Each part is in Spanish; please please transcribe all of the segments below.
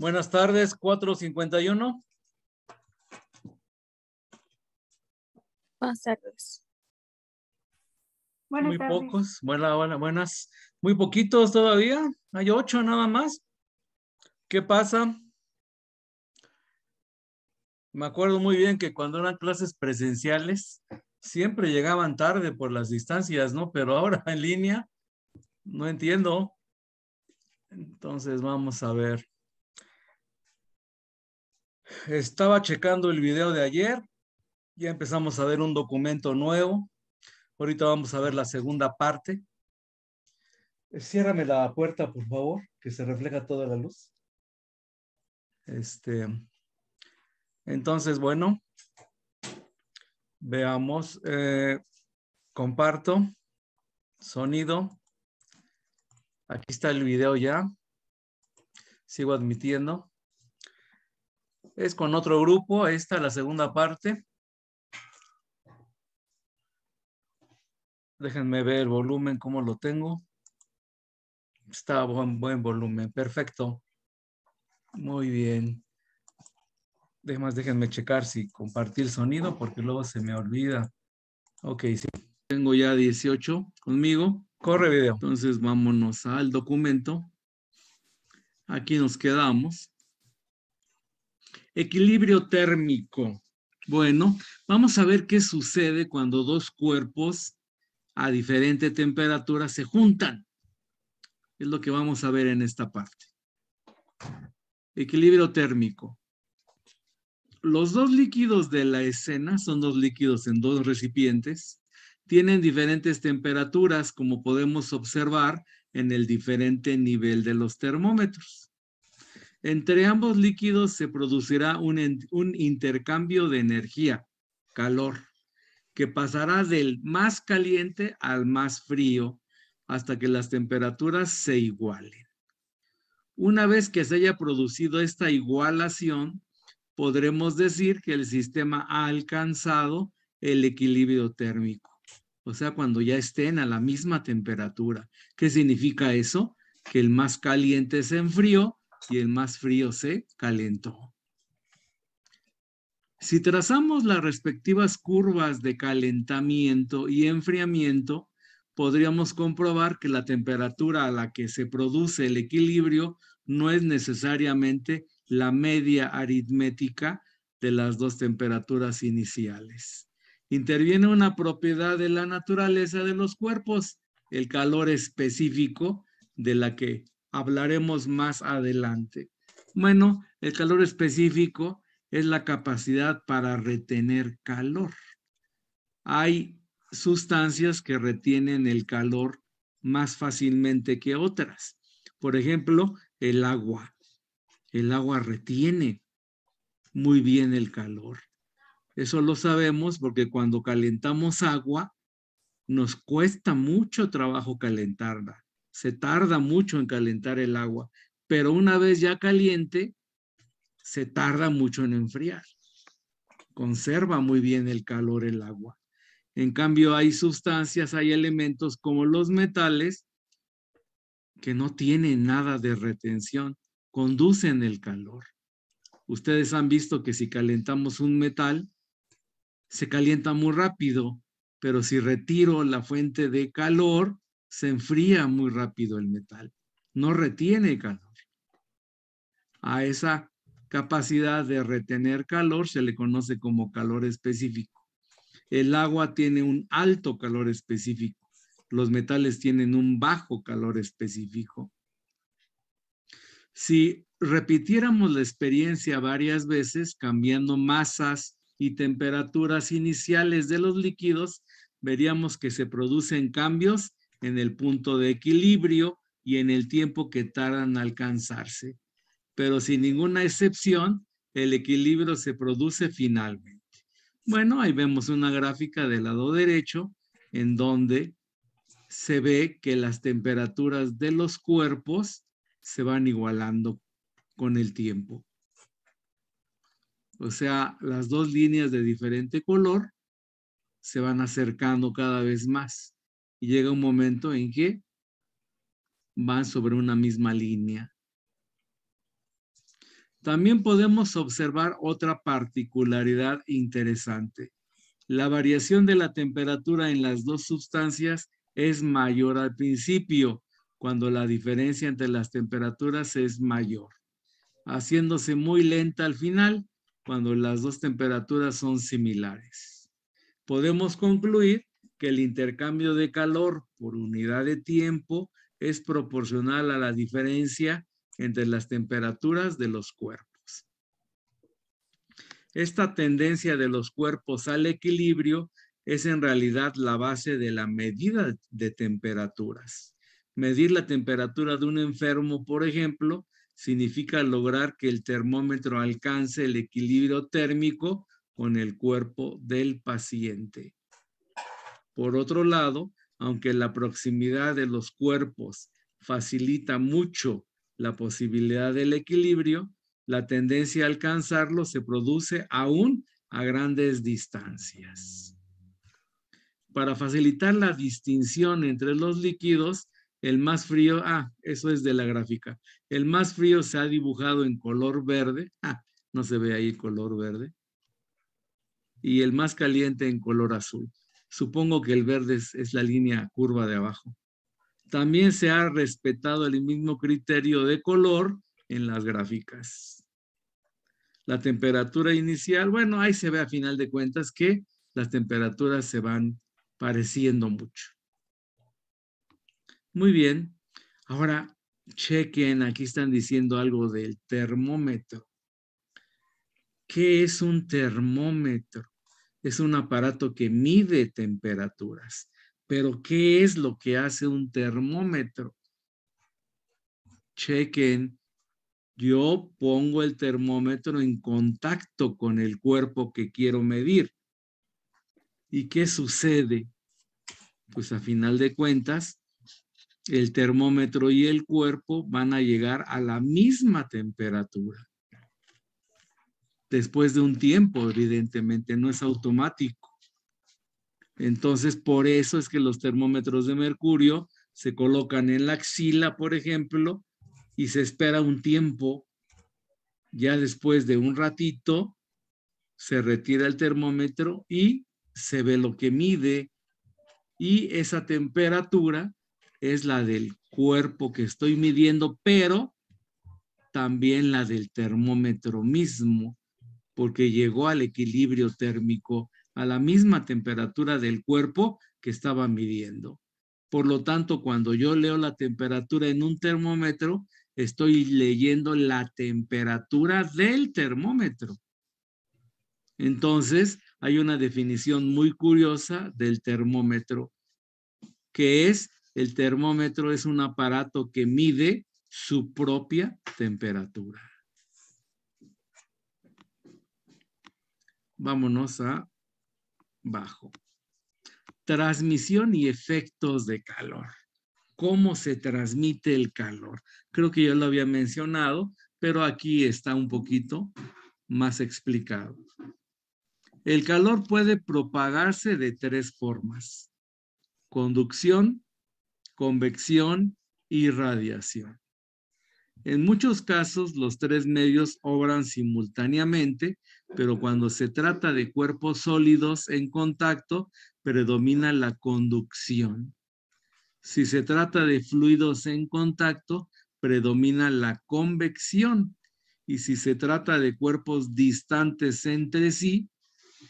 Buenas tardes, 451. Buenas tardes. Buenas muy tardes. pocos, buenas, buenas, buenas, muy poquitos todavía, hay ocho nada más. ¿Qué pasa? Me acuerdo muy bien que cuando eran clases presenciales, siempre llegaban tarde por las distancias, ¿no? Pero ahora en línea, no entiendo. Entonces vamos a ver. Estaba checando el video de ayer, ya empezamos a ver un documento nuevo. Ahorita vamos a ver la segunda parte. Ciérrame la puerta, por favor, que se refleja toda la luz. Este, entonces, bueno, veamos. eh, comparto. Sonido. Aquí está el video ya. Sigo admitiendo. Es con otro grupo. Esta la segunda parte. Déjenme ver el volumen, cómo lo tengo. Está buen, buen volumen, perfecto. Muy bien. Además, déjenme checar si compartí el sonido porque luego se me olvida. Ok, sí. Tengo ya 18 conmigo. Corre video. Entonces vámonos al documento. Aquí nos quedamos. Equilibrio térmico. Bueno, vamos a ver qué sucede cuando dos cuerpos a diferente temperatura se juntan. Es lo que vamos a ver en esta parte. Equilibrio térmico. Los dos líquidos de la escena son dos líquidos en dos recipientes. Tienen diferentes temperaturas, como podemos observar en el diferente nivel de los termómetros. Entre ambos líquidos se producirá un, intercambio de energía, calor, que pasará del más caliente al más frío hasta que las temperaturas se igualen. Una vez que se haya producido esta igualación, podremos decir que el sistema ha alcanzado el equilibrio térmico. O sea, cuando ya estén a la misma temperatura. ¿Qué significa eso? Que el más caliente se enfrió y el más frío se calentó. Si trazamos las respectivas curvas de calentamiento y enfriamiento, podríamos comprobar que la temperatura a la que se produce el equilibrio no es necesariamente la media aritmética de las dos temperaturas iniciales. Interviene una propiedad de la naturaleza de los cuerpos, el calor específico de la que hablaremos más adelante. Bueno, el calor específico es la capacidad para retener calor. Hay sustancias que retienen el calor más fácilmente que otras. Por ejemplo, el agua. El agua retiene muy bien el calor. Eso lo sabemos porque cuando calentamos agua, nos cuesta mucho trabajo calentarla. Se tarda mucho en calentar el agua, pero una vez ya caliente, se tarda mucho en enfriar. Conserva muy bien el calor el agua. En cambio, hay sustancias, hay elementos como los metales que no tienen nada de retención, conducen el calor. Ustedes han visto que si calentamos un metal, se calienta muy rápido, pero si retiro la fuente de calor, se enfría muy rápido el metal. No retiene calor. A esa capacidad de retener calor se le conoce como calor específico. El agua tiene un alto calor específico. Los metales tienen un bajo calor específico. Si repitiéramos la experiencia varias veces, cambiando masas y temperaturas iniciales de los líquidos, veríamos que se producen cambios en el punto de equilibrio y en el tiempo que tardan en alcanzarse. Pero sin ninguna excepción, el equilibrio se produce finalmente. Bueno, ahí vemos una gráfica del lado derecho en donde se ve que las temperaturas de los cuerpos se van igualando con el tiempo. O sea, las dos líneas de diferente color se van acercando cada vez más. Y llega un momento en que van sobre una misma línea. También podemos observar otra particularidad interesante. La variación de la temperatura en las dos sustancias es mayor al principio, cuando la diferencia entre las temperaturas es mayor, haciéndose muy lenta al final, cuando las dos temperaturas son similares. Podemos concluir que el intercambio de calor por unidad de tiempo es proporcional a la diferencia entre las temperaturas de los cuerpos. Esta tendencia de los cuerpos al equilibrio es en realidad la base de la medida de temperaturas. Medir la temperatura de un enfermo, por ejemplo, significa lograr que el termómetro alcance el equilibrio térmico con el cuerpo del paciente. Por otro lado, aunque la proximidad de los cuerpos facilita mucho la posibilidad del equilibrio, la tendencia a alcanzarlo se produce aún a grandes distancias. Para facilitar la distinción entre los líquidos, el más frío, ah, eso es de la gráfica, el más frío se ha dibujado en color verde, ah, no se ve ahí color verde, y el más caliente en color azul. Supongo que el verde es, la línea curva de abajo. También se ha respetado el mismo criterio de color en las gráficas. La temperatura inicial, bueno, ahí se ve a final de cuentas que las temperaturas se van pareciendo mucho. Muy bien. Ahora, chequen, aquí están diciendo algo del termómetro. ¿Qué es un termómetro? Es un aparato que mide temperaturas. Pero ¿qué es lo que hace un termómetro? Chequen, yo pongo el termómetro en contacto con el cuerpo que quiero medir. ¿Y qué sucede? Pues a final de cuentas, el termómetro y el cuerpo van a llegar a la misma temperatura. Después de un tiempo, evidentemente, no es automático. Entonces, por eso es que los termómetros de mercurio se colocan en la axila, por ejemplo, y se espera un tiempo. Ya después de un ratito, se retira el termómetro y se ve lo que mide. Y esa temperatura es la del cuerpo que estoy midiendo, pero también la del termómetro mismo, porque llegó al equilibrio térmico a la misma temperatura del cuerpo que estaba midiendo. Por lo tanto, cuando yo leo la temperatura en un termómetro, estoy leyendo la temperatura del termómetro. Entonces, hay una definición muy curiosa del termómetro, que es el termómetro es un aparato que mide su propia temperatura. Vámonos a bajo. Transmisión y efectos de calor. ¿Cómo se transmite el calor? Creo que yo lo había mencionado, pero aquí está un poquito más explicado. El calor puede propagarse de tres formas. Conducción, convección y radiación. En muchos casos, los tres medios obran simultáneamente, pero cuando se trata de cuerpos sólidos en contacto, predomina la conducción. Si se trata de fluidos en contacto, predomina la convección. Y si se trata de cuerpos distantes entre sí,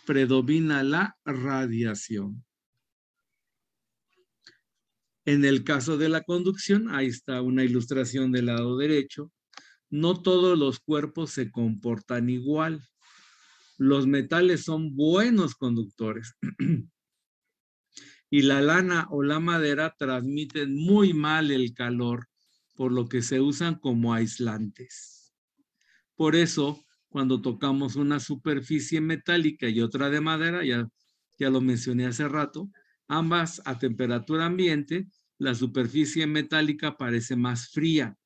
predomina la radiación. En el caso de la conducción, ahí está una ilustración del lado derecho, no todos los cuerpos se comportan igual. Los metales son buenos conductores y la lana o la madera transmiten muy mal el calor, por lo que se usan como aislantes. Por eso, cuando tocamos una superficie metálica y otra de madera, ya, ya lo mencioné hace rato, ambas a temperatura ambiente, la superficie metálica parece más fría.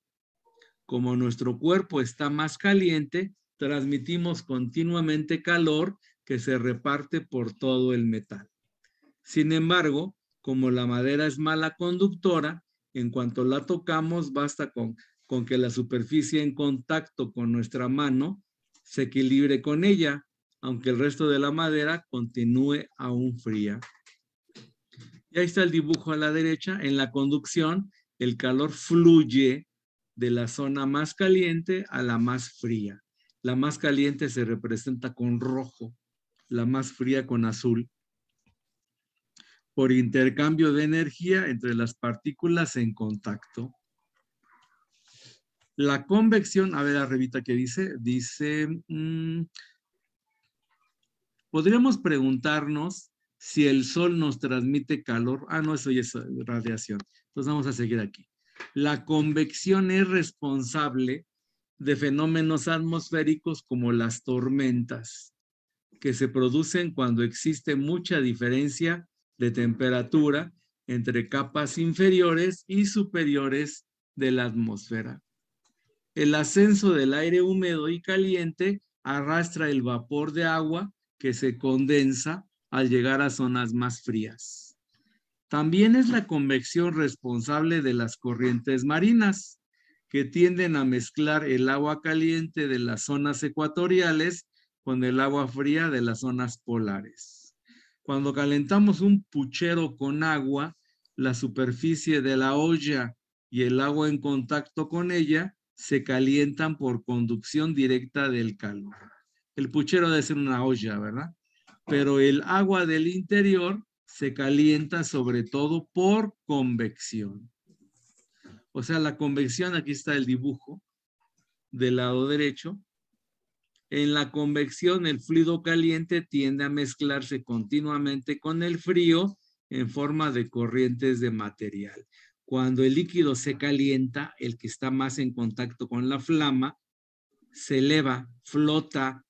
Como nuestro cuerpo está más caliente, transmitimos continuamente calor que se reparte por todo el metal. Sin embargo, como la madera es mala conductora, en cuanto la tocamos basta con con que la superficie en contacto con nuestra mano se equilibre con ella, aunque el resto de la madera continúe aún fría. Y ahí está el dibujo a la derecha. En la conducción, el calor fluye de la zona más caliente a la más fría. La más caliente se representa con rojo, la más fría con azul. Por intercambio de energía entre las partículas en contacto. La convección, a ver la revista que dice, dice, mm, podríamos preguntarnos si el sol nos transmite calor. Ah, no, eso ya es radiación. Entonces vamos a seguir aquí. La convección es responsable de fenómenos atmosféricos como las tormentas, que se producen cuando existe mucha diferencia de temperatura entre capas inferiores y superiores de la atmósfera. El ascenso del aire húmedo y caliente arrastra el vapor de agua que se condensa al llegar a zonas más frías. También es la convección responsable de las corrientes marinas, que tienden a mezclar el agua caliente de las zonas ecuatoriales con el agua fría de las zonas polares. Cuando calentamos un puchero con agua, la superficie de la olla y el agua en contacto con ella se calientan por conducción directa del calor. El puchero debe ser una olla, ¿verdad? Pero el agua del interior se calienta sobre todo por convección. O sea, la convección, aquí está el dibujo del lado derecho. En la convección, el fluido caliente tiende a mezclarse continuamente con el frío en forma de corrientes de material. Cuando el líquido se calienta, el que está más en contacto con la flama, se eleva, flota,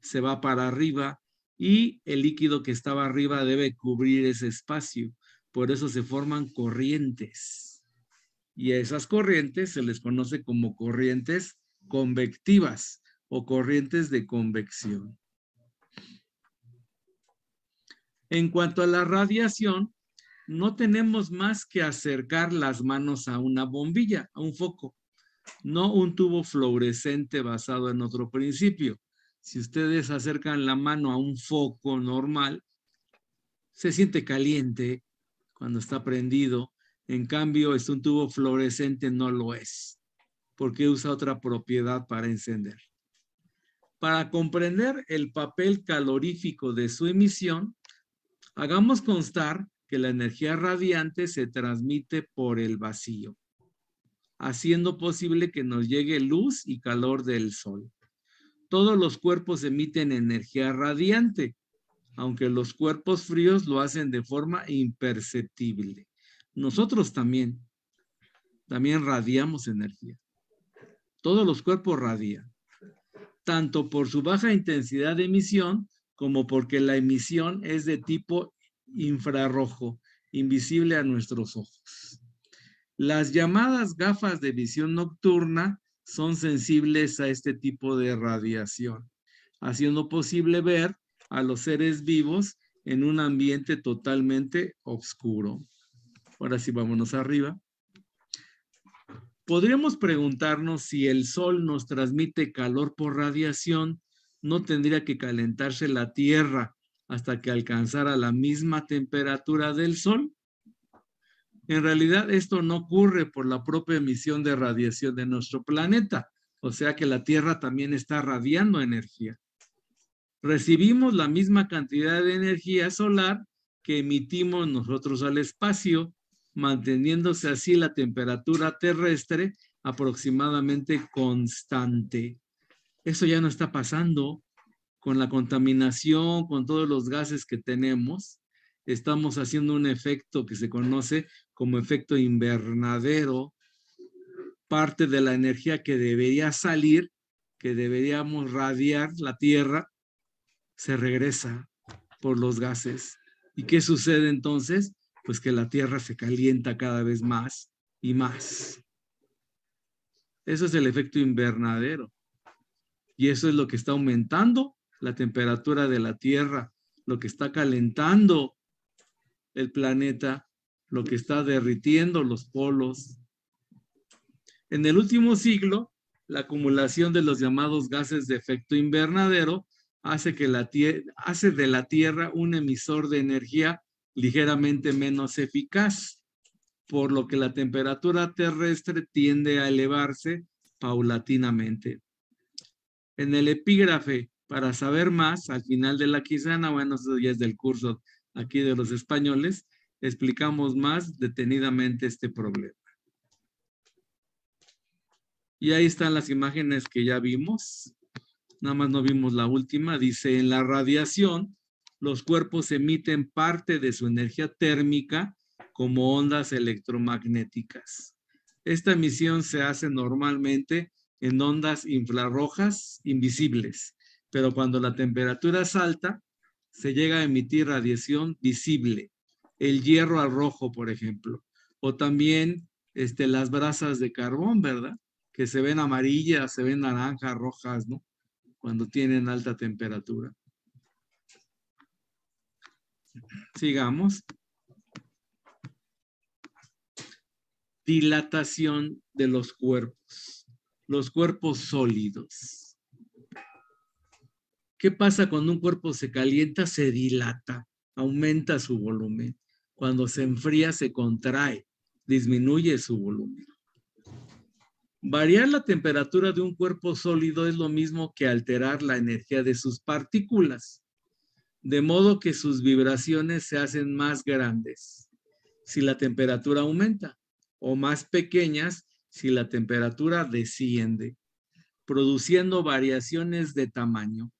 se va para arriba y el líquido que estaba arriba debe cubrir ese espacio. Por eso se forman corrientes y a esas corrientes se les conoce como corrientes convectivas o corrientes de convección. En cuanto a la radiación, no tenemos más que acercar las manos a una bombilla, a un foco, no un tubo fluorescente basado en otro principio. Si ustedes acercan la mano a un foco normal, se siente caliente cuando está prendido, en cambio, es un tubo fluorescente no lo es, porque usa otra propiedad para encender. Para comprender el papel calorífico de su emisión, hagamos constar que la energía radiante se transmite por el vacío, haciendo posible que nos llegue luz y calor del sol. Todos los cuerpos emiten energía radiante, aunque los cuerpos fríos lo hacen de forma imperceptible nosotros también, también radiamos energía. Todos los cuerpos radian, tanto por su baja intensidad de emisión como porque la emisión es de tipo infrarrojo, invisible a nuestros ojos. Las llamadas gafas de visión nocturna son sensibles a este tipo de radiación, haciendo posible ver a los seres vivos en un ambiente totalmente oscuro. Ahora sí, vámonos arriba. Podríamos preguntarnos si el sol nos transmite calor por radiación, no tendría que calentarse la Tierra hasta que alcanzara la misma temperatura del sol. En realidad esto no ocurre por la propia emisión de radiación de nuestro planeta, o sea que la Tierra también está radiando energía. Recibimos la misma cantidad de energía solar que emitimos nosotros al espacio manteniéndose así la temperatura terrestre aproximadamente constante. Eso ya no está pasando con la contaminación, con todos los gases que tenemos. Estamos haciendo un efecto que se conoce como efecto invernadero. Parte de la energía que debería salir, que deberíamos radiar la Tierra, se regresa por los gases. ¿Y qué sucede entonces? pues que la tierra se calienta cada vez más y más. Eso es el efecto invernadero. Y eso es lo que está aumentando la temperatura de la tierra, lo que está calentando el planeta, lo que está derritiendo los polos. En el último siglo, la acumulación de los llamados gases de efecto invernadero hace, que la hace de la Tierra un emisor de energía ligeramente menos eficaz, por lo que la temperatura terrestre tiende a elevarse paulatinamente. En el epígrafe, para saber más, al final de la quizana, bueno, eso ya es del curso aquí de los españoles, explicamos más detenidamente este problema. Y ahí están las imágenes que ya vimos. Nada más no vimos la última. Dice, en la radiación, los cuerpos emiten parte de su energía térmica como ondas electromagnéticas. Esta emisión se hace normalmente en ondas infrarrojas invisibles, pero cuando la temperatura es alta, se llega a emitir radiación visible, el hierro al rojo, por ejemplo, o también este, las brasas de carbón, ¿verdad? Que se ven amarillas, se ven naranjas, rojas, ¿no? Cuando tienen alta temperatura. Sigamos. Dilatación de los cuerpos, los cuerpos sólidos. ¿Qué pasa cuando un cuerpo se calienta? Se dilata, aumenta su volumen. Cuando se enfría, se contrae, disminuye su volumen. Variar la temperatura de un cuerpo sólido es lo mismo que alterar la energía de sus partículas, de modo que sus vibraciones se hacen más grandes si la temperatura aumenta o más pequeñas si la temperatura desciende, produciendo variaciones de tamaño.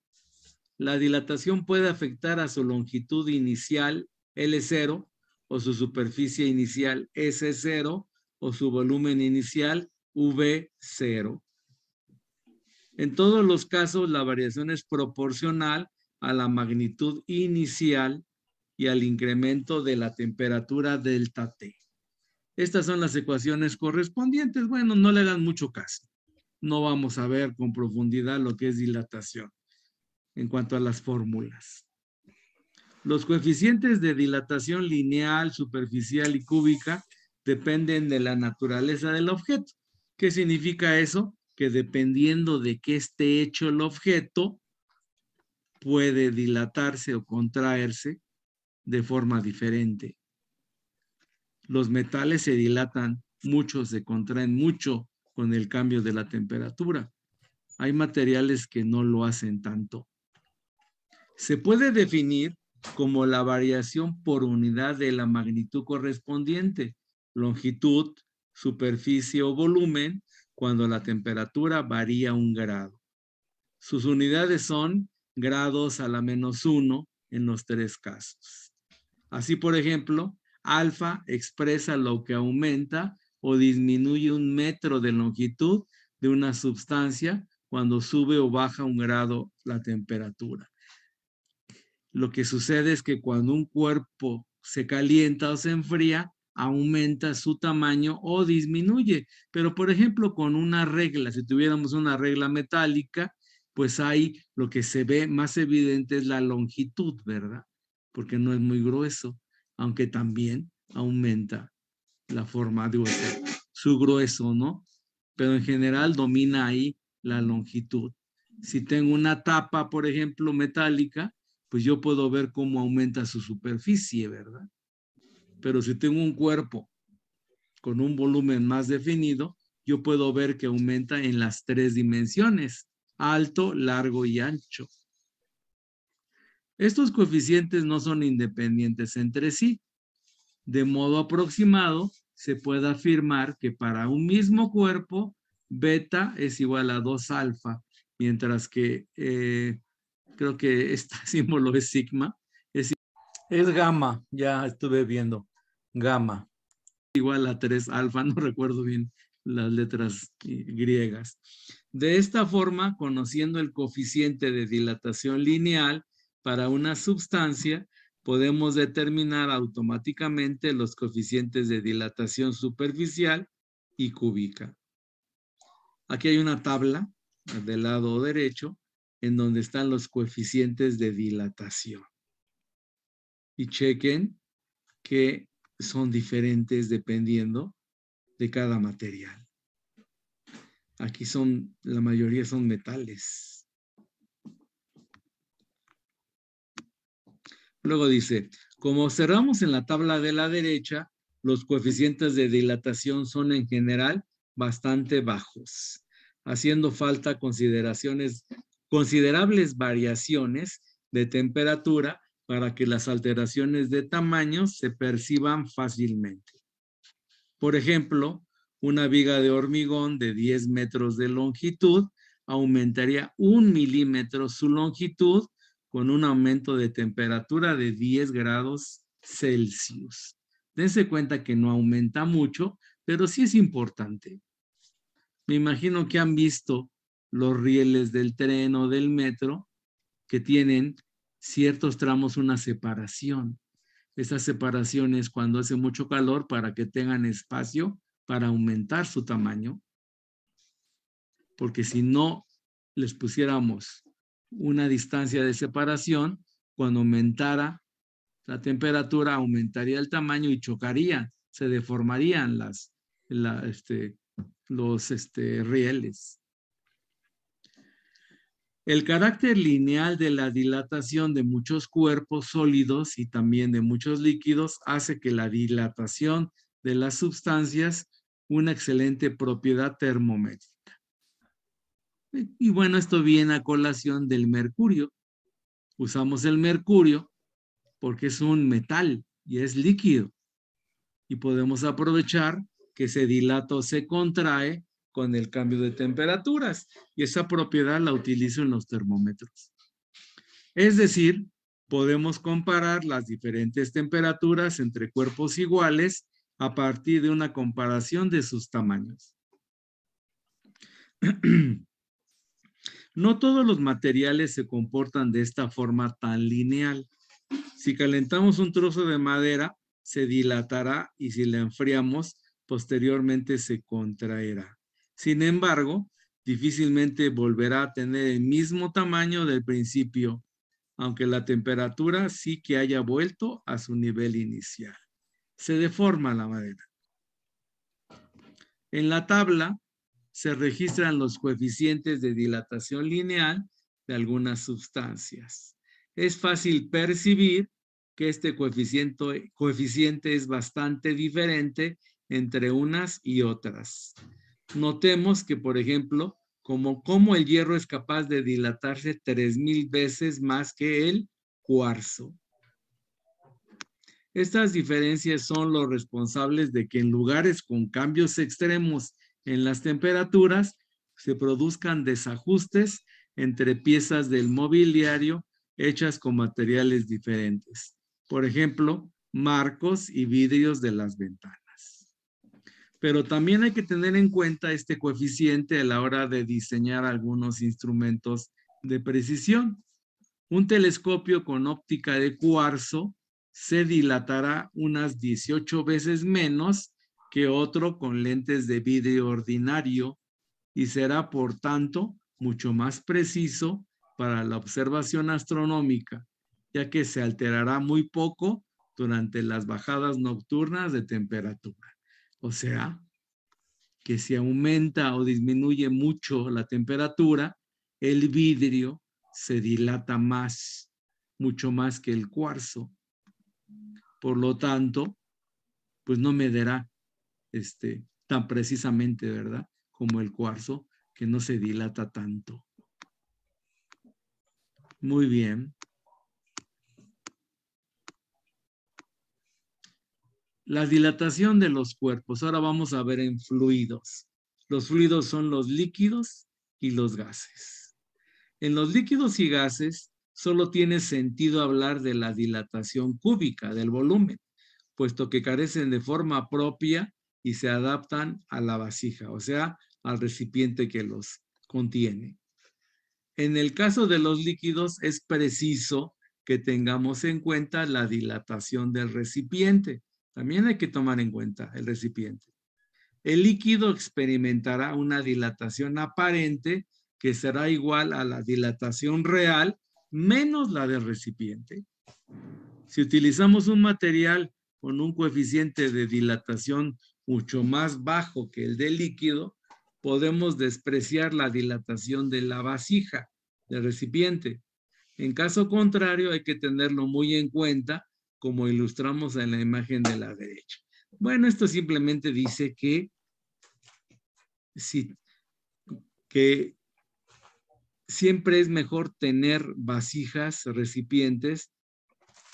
La dilatación puede afectar a su longitud inicial L0 o su superficie inicial S0 o su volumen inicial V0. En todos los casos, la variación es proporcional a la magnitud inicial y al incremento de la temperatura delta T. Estas son las ecuaciones correspondientes. Bueno, no le dan mucho caso. No vamos a ver con profundidad lo que es dilatación en cuanto a las fórmulas. Los coeficientes de dilatación lineal, superficial y cúbica dependen de la naturaleza del objeto. ¿Qué significa eso? Que dependiendo de qué esté hecho el objeto, puede dilatarse o contraerse de forma diferente. Los metales se dilatan mucho, se contraen mucho con el cambio de la temperatura. Hay materiales que no lo hacen tanto. Se puede definir como la variación por unidad de la magnitud correspondiente, longitud, superficie o volumen, cuando la temperatura varía un grado. Sus unidades son grados a la menos uno en los tres casos. Así, por ejemplo, alfa expresa lo que aumenta o disminuye un metro de longitud de una sustancia cuando sube o baja un grado la temperatura lo que sucede es que cuando un cuerpo se calienta o se enfría, aumenta su tamaño o disminuye. Pero, por ejemplo, con una regla, si tuviéramos una regla metálica, pues ahí lo que se ve más evidente es la longitud, ¿verdad? Porque no es muy grueso, aunque también aumenta la forma de su grueso, ¿no? Pero en general domina ahí la longitud. Si tengo una tapa, por ejemplo, metálica, pues yo puedo ver cómo aumenta su superficie, ¿verdad? Pero si tengo un cuerpo con un volumen más definido, yo puedo ver que aumenta en las tres dimensiones, alto, largo y ancho. Estos coeficientes no son independientes entre sí. De modo aproximado, se puede afirmar que para un mismo cuerpo, beta es igual a 2 alfa, mientras que eh, creo que este símbolo es sigma, es, es gamma, ya estuve viendo, gamma, igual a 3 alfa, no recuerdo bien las letras griegas. De esta forma, conociendo el coeficiente de dilatación lineal para una sustancia, podemos determinar automáticamente los coeficientes de dilatación superficial y cúbica. Aquí hay una tabla del lado derecho en donde están los coeficientes de dilatación. Y chequen que son diferentes dependiendo de cada material. Aquí son, la mayoría son metales. Luego dice, como observamos en la tabla de la derecha, los coeficientes de dilatación son en general bastante bajos, haciendo falta consideraciones, considerables variaciones de temperatura para que las alteraciones de tamaño se perciban fácilmente. Por ejemplo, una viga de hormigón de 10 metros de longitud aumentaría un milímetro su longitud con un aumento de temperatura de 10 grados Celsius. Dense cuenta que no aumenta mucho, pero sí es importante. Me imagino que han visto los rieles del tren o del metro que tienen ciertos tramos una separación. Esa separación es cuando hace mucho calor para que tengan espacio para aumentar su tamaño. Porque si no les pusiéramos una distancia de separación, cuando aumentara la temperatura aumentaría el tamaño y chocarían, se deformarían este, los este, rieles. El carácter lineal de la dilatación de muchos cuerpos sólidos y también de muchos líquidos hace que la dilatación de las sustancias una excelente propiedad termométrica. Y bueno, esto viene a colación del mercurio. Usamos el mercurio porque es un metal y es líquido. Y podemos aprovechar que ese dilato se contrae con el cambio de temperaturas y esa propiedad la utilizo en los termómetros. Es decir, podemos comparar las diferentes temperaturas entre cuerpos iguales a partir de una comparación de sus tamaños. No todos los materiales se comportan de esta forma tan lineal. Si calentamos un trozo de madera, se dilatará y si la enfriamos, posteriormente se contraerá. Sin embargo, difícilmente volverá a tener el mismo tamaño del principio, aunque la temperatura sí que haya vuelto a su nivel inicial. Se deforma la madera. En la tabla se registran los coeficientes de dilatación lineal de algunas sustancias es fácil percibir que este coeficiente, coeficiente es bastante diferente entre unas y otras. Notemos que, por ejemplo, como, como el hierro es capaz de dilatarse 3,000 veces más que el cuarzo. Estas diferencias son los responsables de que en lugares con cambios extremos en las temperaturas se produzcan desajustes entre piezas del mobiliario hechas con materiales diferentes. Por ejemplo, marcos y vidrios de las ventanas. Pero también hay que tener en cuenta este coeficiente a la hora de diseñar algunos instrumentos de precisión. Un telescopio con óptica de cuarzo se dilatará unas 18 veces menos que otro con lentes de vidrio ordinario y será, por tanto, mucho más preciso para la observación astronómica, ya que se alterará muy poco durante las bajadas nocturnas de temperatura. O sea, que si aumenta o disminuye mucho la temperatura, el vidrio se dilata más, mucho más que el cuarzo. Por lo tanto, pues no medirá este, tan precisamente, ¿verdad? Como el cuarzo, que no se dilata tanto. Muy bien. La dilatación de los cuerpos. Ahora vamos a ver en fluidos. Los fluidos son los líquidos y los gases. En los líquidos y gases solo tiene sentido hablar de la dilatación cúbica del volumen, puesto que carecen de forma propia y se adaptan a la vasija, o sea, al recipiente que los contiene. En el caso de los líquidos es preciso que tengamos en cuenta la dilatación del recipiente. También hay que tomar en cuenta el recipiente. El líquido experimentará una dilatación aparente que será igual a la dilatación real menos la del recipiente. Si utilizamos un material con un coeficiente de dilatación mucho más bajo que el del líquido, podemos despreciar la dilatación de la vasija, del recipiente. En caso contrario, hay que tenerlo muy en cuenta, como ilustramos en la imagen de la derecha. Bueno, esto simplemente dice que, que siempre es mejor tener vasijas, recipientes,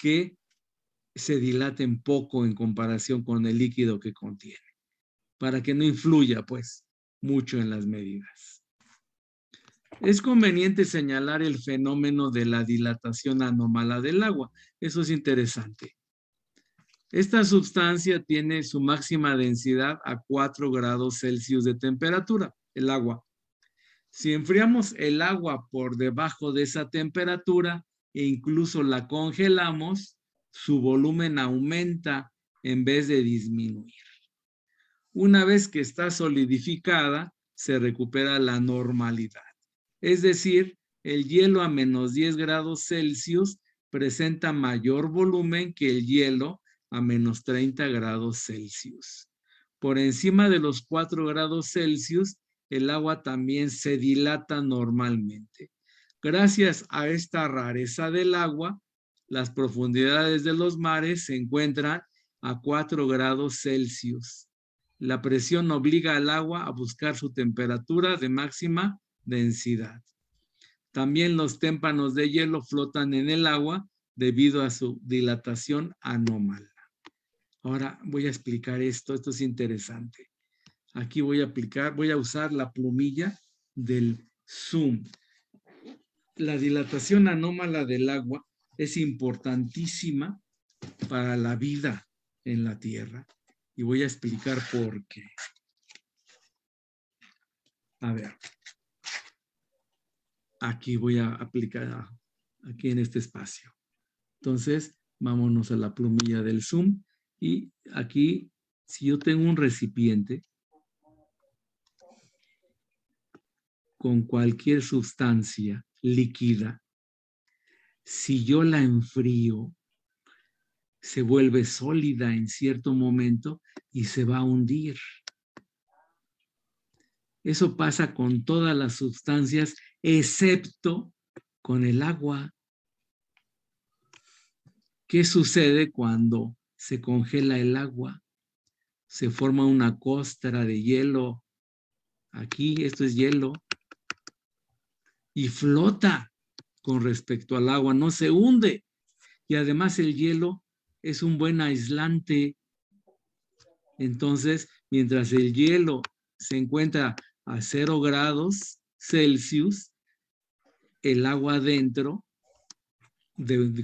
que se dilaten poco en comparación con el líquido que contiene, para que no influya, pues, mucho en las medidas. Es conveniente señalar el fenómeno de la dilatación anómala del agua. Eso es interesante. Esta sustancia tiene su máxima densidad a 4 grados Celsius de temperatura, el agua. Si enfriamos el agua por debajo de esa temperatura e incluso la congelamos, su volumen aumenta en vez de disminuir. Una vez que está solidificada, se recupera la normalidad. Es decir, el hielo a menos 10 grados Celsius presenta mayor volumen que el hielo a menos 30 grados Celsius. Por encima de los 4 grados Celsius, el agua también se dilata normalmente. Gracias a esta rareza del agua, las profundidades de los mares se encuentran a 4 grados Celsius. La presión obliga al agua a buscar su temperatura de máxima densidad. También los témpanos de hielo flotan en el agua debido a su dilatación anómala. Ahora voy a explicar esto, esto es interesante. Aquí voy a aplicar, voy a usar la plumilla del zoom. La dilatación anómala del agua es importantísima para la vida en la Tierra. Y voy a explicar por qué. A ver, aquí voy a aplicar aquí en este espacio. Entonces, vámonos a la plumilla del zoom y aquí, si yo tengo un recipiente con cualquier sustancia líquida, si yo la enfrío, se vuelve sólida en cierto momento y se va a hundir. Eso pasa con todas las sustancias, excepto con el agua. ¿Qué sucede cuando se congela el agua? Se forma una costra de hielo. Aquí, esto es hielo. Y flota con respecto al agua, no se hunde. Y además el hielo es un buen aislante. Entonces, mientras el hielo se encuentra a cero grados Celsius, el agua adentro,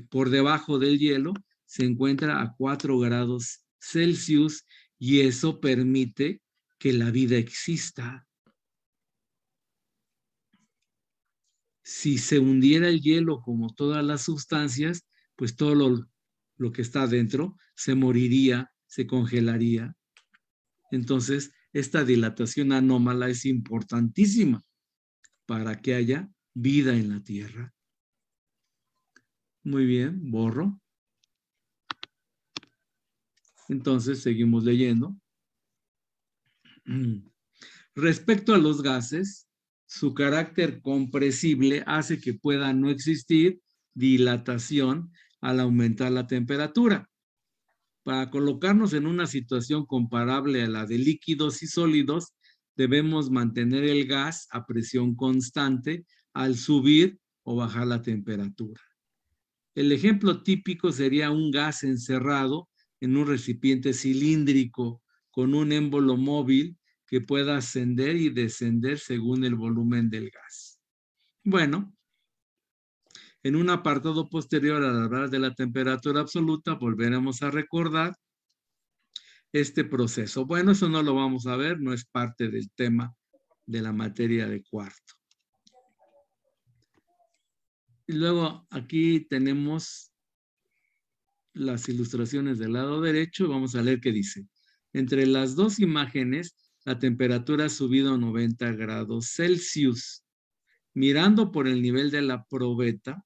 por debajo del hielo, se encuentra a 4 grados Celsius y eso permite que la vida exista. Si se hundiera el hielo como todas las sustancias, pues todo lo, lo que está dentro, se moriría, se congelaría. Entonces, esta dilatación anómala es importantísima para que haya vida en la Tierra. Muy bien, borro. Entonces, seguimos leyendo. Respecto a los gases, su carácter compresible hace que pueda no existir dilatación al aumentar la temperatura. Para colocarnos en una situación comparable a la de líquidos y sólidos, debemos mantener el gas a presión constante al subir o bajar la temperatura. El ejemplo típico sería un gas encerrado en un recipiente cilíndrico con un émbolo móvil que pueda ascender y descender según el volumen del gas. Bueno, en un apartado posterior al hablar de la temperatura absoluta, volveremos a recordar este proceso. Bueno, eso no lo vamos a ver, no es parte del tema de la materia de cuarto. Y luego aquí tenemos las ilustraciones del lado derecho. Vamos a leer qué dice. Entre las dos imágenes, la temperatura ha subido a 90 grados Celsius. Mirando por el nivel de la probeta,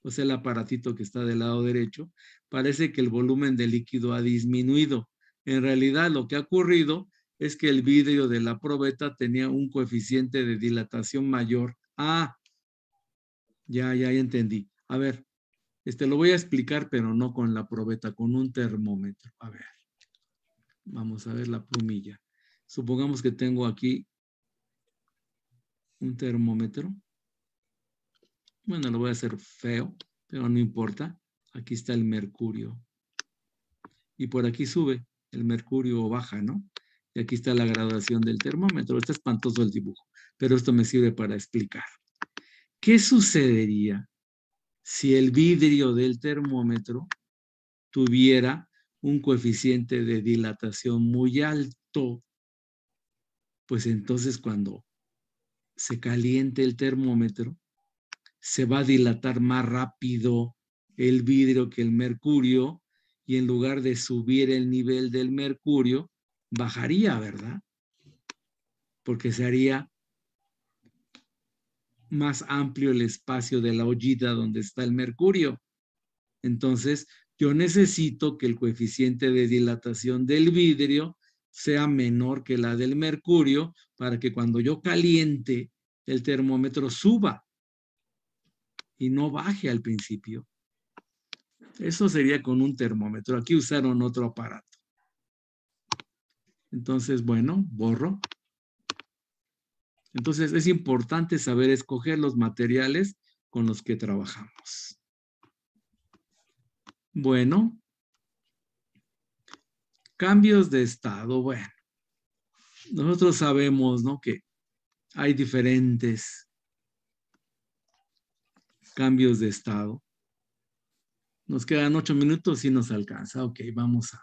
o sea, el aparatito que está del lado derecho, parece que el volumen de líquido ha disminuido. En realidad, lo que ha ocurrido es que el vidrio de la probeta tenía un coeficiente de dilatación mayor. Ah, ya, ya, ya entendí. A ver, este lo voy a explicar, pero no con la probeta, con un termómetro. A ver, vamos a ver la plumilla. Supongamos que tengo aquí un termómetro. Bueno, lo voy a hacer feo, pero no importa. Aquí está el mercurio. Y por aquí sube, el mercurio baja, ¿no? Y aquí está la graduación del termómetro. Está espantoso el dibujo, pero esto me sirve para explicar. ¿Qué sucedería si el vidrio del termómetro tuviera un coeficiente de dilatación muy alto? Pues entonces cuando se caliente el termómetro, se va a dilatar más rápido el vidrio que el mercurio y en lugar de subir el nivel del mercurio, bajaría, ¿verdad? Porque se haría más amplio el espacio de la ollita donde está el mercurio. Entonces, yo necesito que el coeficiente de dilatación del vidrio sea menor que la del mercurio para que cuando yo caliente el termómetro suba y no baje al principio. Eso sería con un termómetro. Aquí usaron otro aparato. Entonces, bueno, borro. Entonces, es importante saber escoger los materiales con los que trabajamos. Bueno, cambios de estado. Bueno, nosotros sabemos, ¿no? Que hay diferentes cambios de estado. Nos quedan ocho minutos y nos alcanza. Ok, vamos a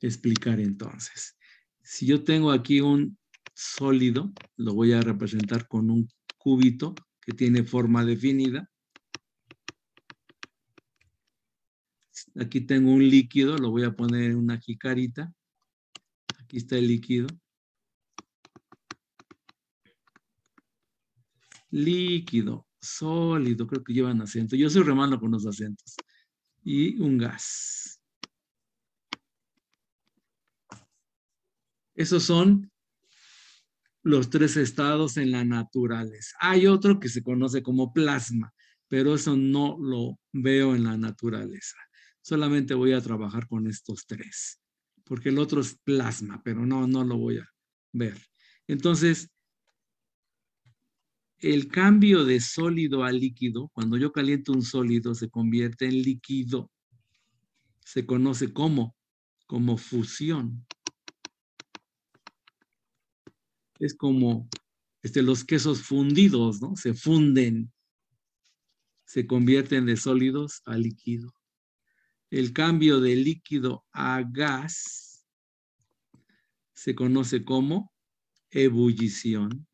explicar entonces. Si yo tengo aquí un sólido, lo voy a representar con un cubito que tiene forma definida. Aquí tengo un líquido, lo voy a poner en una jicarita. Aquí está el líquido. Líquido, sólido, creo que llevan acento. Yo soy remando con los acentos y un gas. Esos son los tres estados en la naturaleza. Hay otro que se conoce como plasma, pero eso no lo veo en la naturaleza. Solamente voy a trabajar con estos tres, porque el otro es plasma, pero no, no lo voy a ver. Entonces, el cambio de sólido a líquido, cuando yo caliento un sólido, se convierte en líquido. Se conoce como, como fusión. Es como este, los quesos fundidos, ¿no? Se funden, se convierten de sólidos a líquido. El cambio de líquido a gas se conoce como ebullición.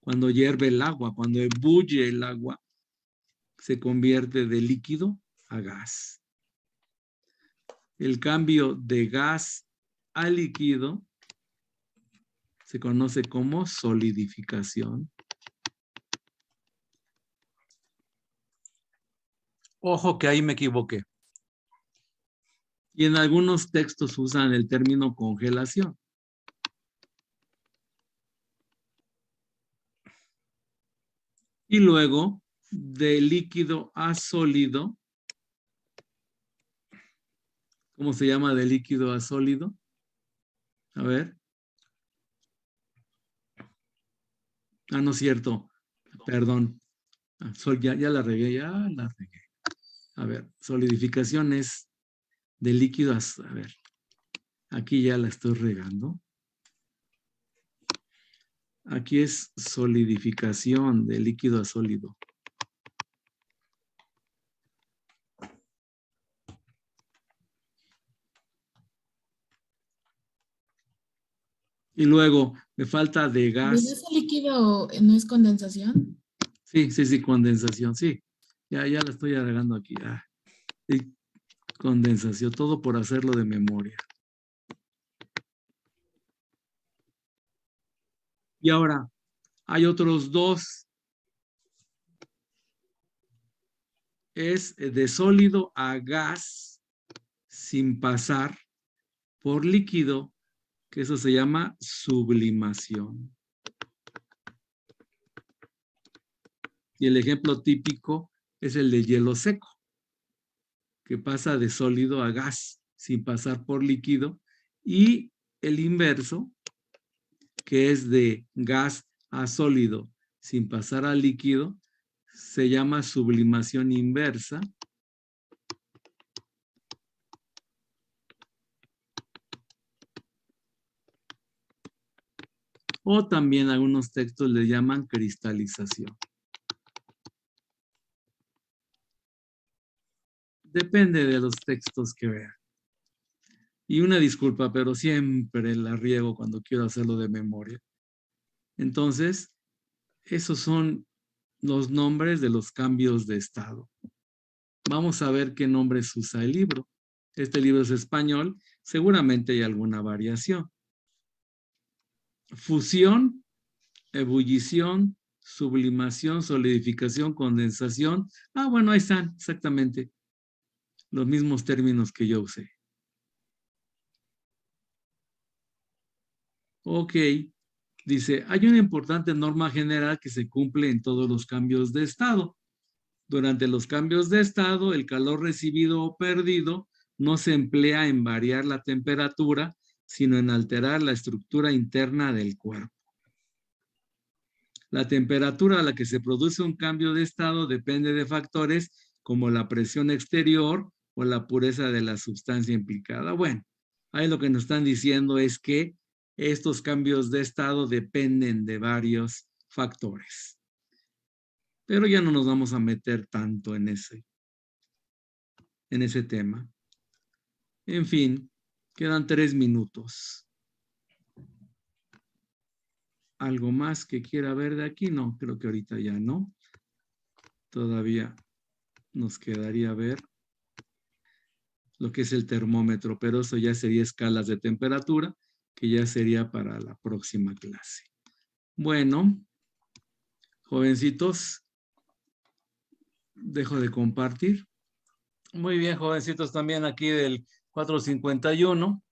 Cuando hierve el agua, cuando ebulle el agua, se convierte de líquido a gas. El cambio de gas a líquido se conoce como solidificación. Ojo que ahí me equivoqué. Y en algunos textos usan el término congelación. Y luego, de líquido a sólido, ¿cómo se llama de líquido a sólido? A ver. Ah, no es cierto. Perdón. Ah, sol, ya, ya la regué, ya la regué. A ver, solidificación es de líquido a... A ver, aquí ya la estoy regando. Aquí es solidificación de líquido a sólido. Y luego me falta de gas. ¿Ese líquido no es condensación? Sí, sí, sí, condensación, sí. Ya, ya la estoy agregando aquí. Ah, condensación, todo por hacerlo de memoria. Y ahora, hay otros dos. Es de sólido a gas sin pasar por líquido, que eso se llama sublimación. Y el ejemplo típico es el de hielo seco, que pasa de sólido a gas sin pasar por líquido. Y el inverso, que es de gas a sólido sin pasar a líquido, se llama sublimación inversa. O también algunos textos le llaman cristalización. Depende de los textos que vean. Y una disculpa, pero siempre la riego cuando quiero hacerlo de memoria. Entonces, esos son los nombres de los cambios de estado. Vamos a ver qué nombres usa el libro. Este libro es español, seguramente hay alguna variación. Fusión, ebullición, sublimación, solidificación, condensación. Ah, bueno, ahí están, exactamente. Los mismos términos que yo usé. Ok, dice, hay una importante norma general que se cumple en todos los cambios de estado. Durante los cambios de estado, el calor recibido o perdido no se emplea en variar la temperatura, sino en alterar la estructura interna del cuerpo. La temperatura a la que se produce un cambio de estado depende de factores como la presión exterior o la pureza de la sustancia implicada. Bueno, ahí lo que nos están diciendo es que estos cambios de estado dependen de varios factores. Pero ya no nos vamos a meter tanto en ese, en ese tema. En fin, Quedan tres minutos. ¿Algo más que quiera ver de aquí? No, creo que ahorita ya no. Todavía nos quedaría ver lo que es el termómetro, pero eso ya sería escalas de temperatura, que ya sería para la próxima clase. Bueno, jovencitos, dejo de compartir. Muy bien, jovencitos, también aquí del 451.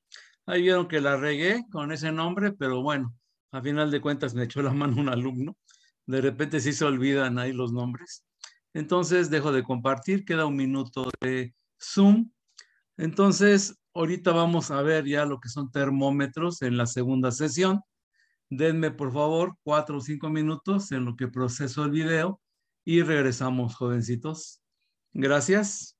Ahí vieron que la regué con ese nombre, pero bueno, a final de cuentas me echó la mano un alumno. De repente sí se olvidan ahí los nombres. Entonces dejo de compartir, queda un minuto de Zoom. Entonces, ahorita vamos a ver ya lo que son termómetros en la segunda sesión. Denme por favor cuatro o cinco minutos en lo que proceso el video y regresamos, jovencitos. Gracias.